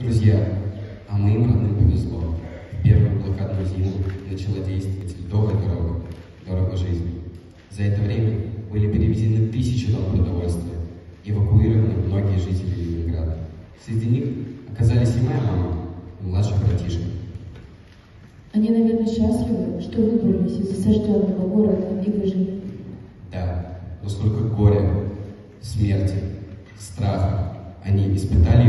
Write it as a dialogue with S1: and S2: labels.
S1: Друзья, а моим родным повезло. В первую блокадную зиму начала действовать ледовая дорога, дорога жизни. За это время были перевезены тысячи тонн продовольствия, эвакуированы многие жители Ленинграда. Среди них оказались и моя мама, и младший братишка.
S2: Они, наверное, счастливы, что выбрались из осажденного города и выжили.
S1: Да, но сколько горя, смерти, страха они испытали.